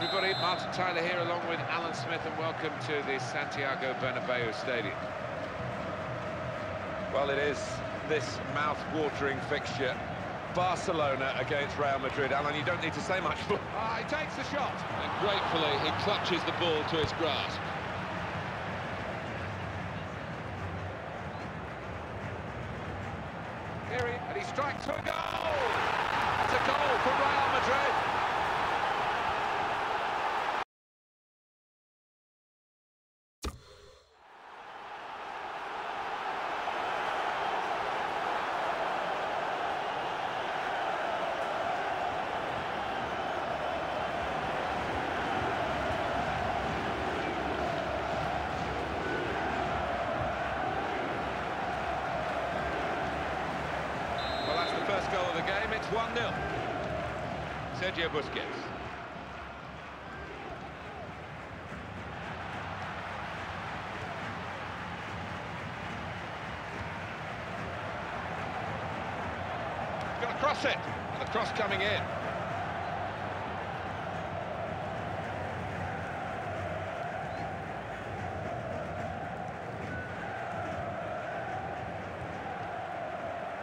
Hello everybody, Martin Tyler here along with Alan Smith and welcome to the Santiago Bernabeu Stadium. Well, it is this mouth-watering fixture. Barcelona against Real Madrid. Alan, you don't need to say much. Ah, he takes the shot. And gratefully, he clutches the ball to his grasp. Here he, and he strikes for a goal! It's a goal for Real Madrid. Well, that's the first goal of the game. It's 1-0. Sergio Busquets. Going to cross it. And the cross coming in.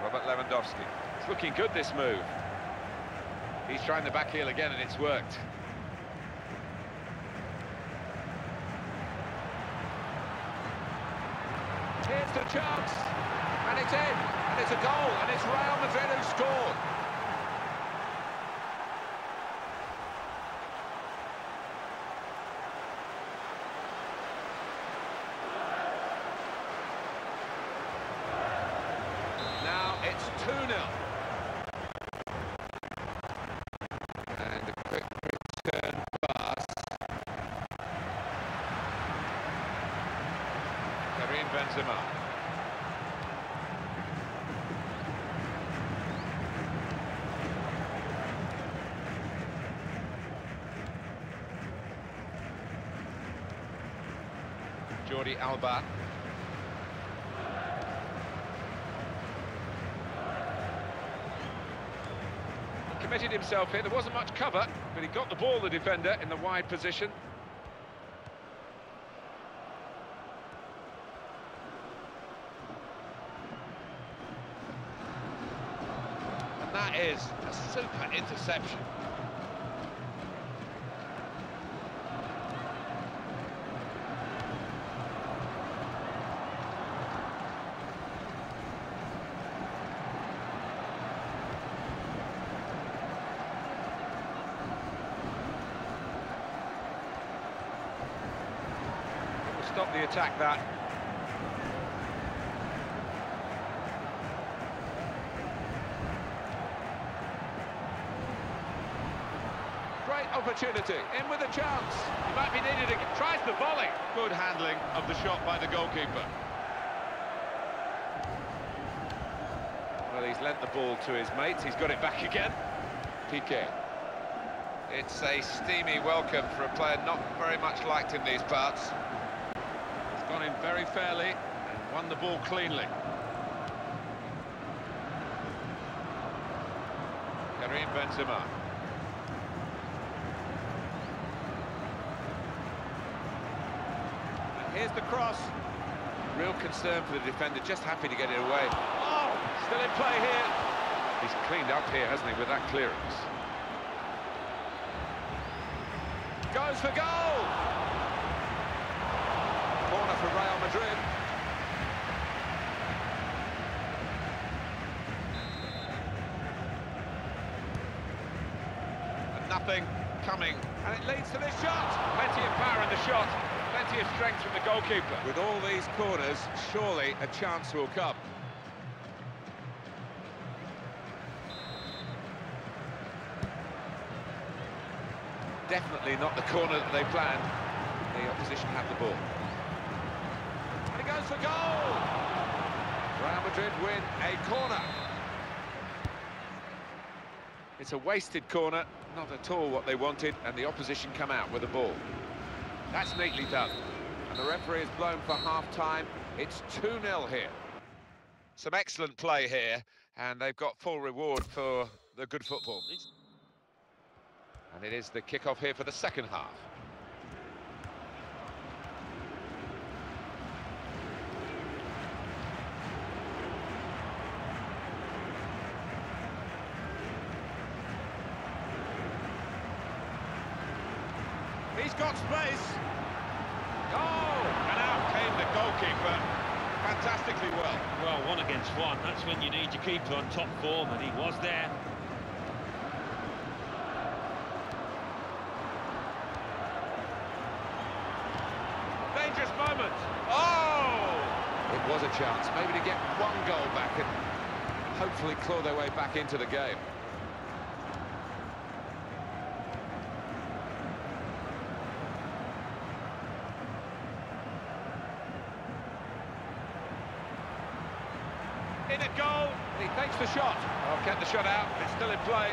Robert Lewandowski. Looking good, this move. He's trying the back heel again, and it's worked. Here's the chance, and it's in, and it's a goal, and it's Real Madrid who scored. Now it's 2-0. And a quick return pass. Karim Benzema. Jordi Alba. committed himself here. There wasn't much cover, but he got the ball, the defender, in the wide position. That is a super interception. Stop the attack, that. Great opportunity, in with a chance. He might be needed again. Tries the volley. Good handling of the shot by the goalkeeper. Well, he's lent the ball to his mates. He's got it back again. Piqué. It's a steamy welcome for a player not very much liked in these parts. He's gone in very fairly and won the ball cleanly. Karim Benzema. Here's the cross. Real concern for the defender, just happy to get it away. Oh, still in play here. He's cleaned up here, hasn't he, with that clearance. Goes for goal! Corner for Real Madrid. And nothing coming. And it leads to this shot. Plenty of power in the shot. Plenty of strength from the goalkeeper. With all these corners, surely a chance will come. Definitely not the corner that they planned. The opposition have the ball. And it goes for goal! Real Madrid win a corner. It's a wasted corner, not at all what they wanted, and the opposition come out with the ball. That's neatly done. And the referee is blown for half-time. It's 2-0 here. Some excellent play here, and they've got full reward for the good football. And it is the kick-off here for the second half. He's got space. Oh, and out came the goalkeeper. Fantastically well. Well, one against one, that's when you need your keeper on top form, and he was there. Dangerous moment. Oh! It was a chance, maybe to get one goal back and hopefully claw their way back into the game. In a goal. He takes the shot. Oh, kept the shot out. It's still in play.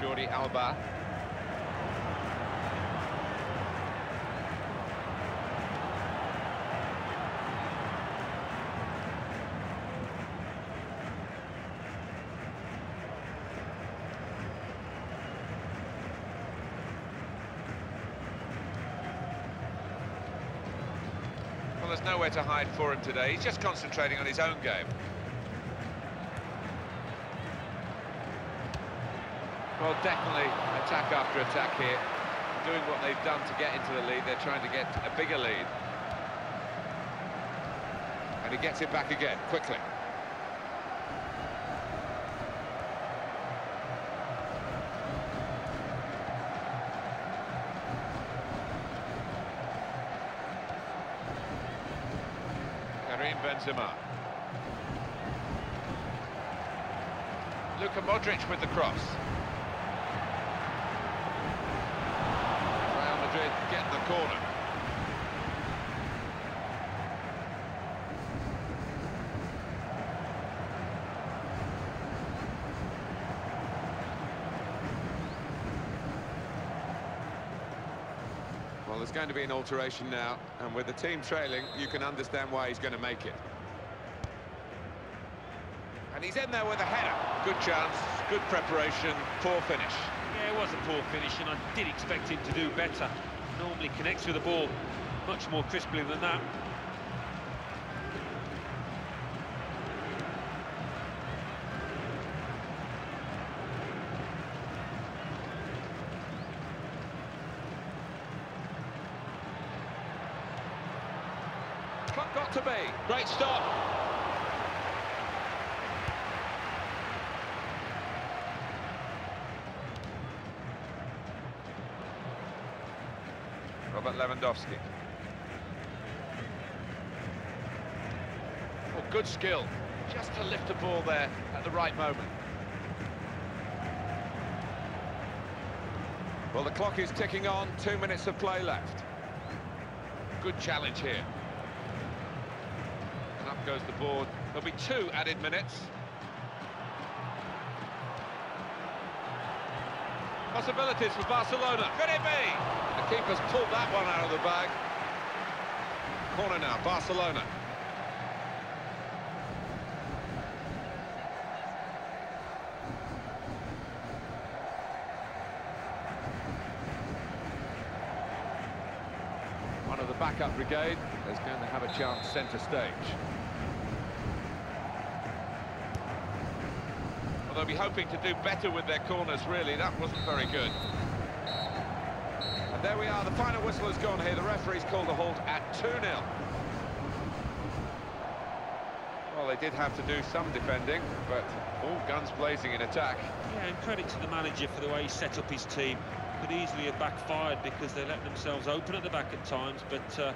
Jordi Alba. Nowhere to hide for him today. He's just concentrating on his own game. Well, definitely attack after attack here. Doing what they've done to get into the lead, they're trying to get a bigger lead. And he gets it back again, quickly. Karim Benzema. Luka Modric with the cross. Real Madrid get the corner. Well, there's going to be an alteration now, and with the team trailing, you can understand why he's going to make it. And he's in there with a header. Good chance, good preparation, poor finish. Yeah, it was a poor finish, and I did expect him to do better. Normally connects with the ball much more crisply than that. Clock got to be. Great stop. Robert Lewandowski. Oh, good skill. Just to lift the ball there at the right moment. Well, the clock is ticking on, two minutes of play left. Good challenge here. Goes the board. There'll be two added minutes. Possibilities for Barcelona. Could it be? The keeper's pulled that one out of the bag. Corner now, Barcelona. One of the backup brigade is going to have a chance centre stage. They'll be hoping to do better with their corners, really. That wasn't very good. And there we are, the final whistle has gone here. The referee's called a halt at 2-0. Well, they did have to do some defending, but all guns blazing in attack. Yeah, and credit to the manager for the way he set up his team. Could easily have backfired because they let themselves open at the back at times, but uh,